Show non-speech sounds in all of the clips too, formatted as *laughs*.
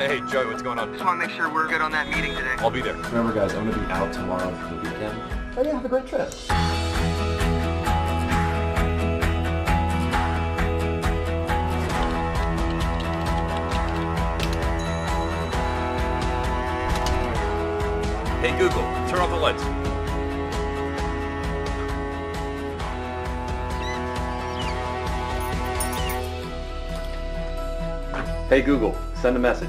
Hey, Joey, what's going on? Just want to make sure we're good on that meeting today. I'll be there. Remember, guys, I'm gonna be out tomorrow for the weekend. Oh yeah, have a great trip. Hey, Google, turn off the lights. Hey Google, send a message.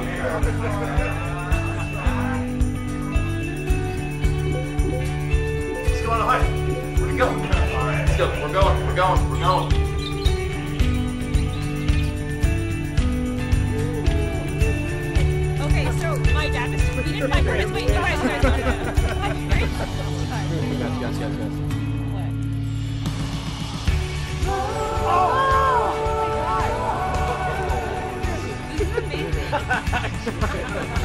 What's going on? a Where we going? Let's go. We're going. We're going. We're going. Okay, so my dad Chris. Wait, you guys, you guys, you guys. Guys, guys. Okay, *laughs*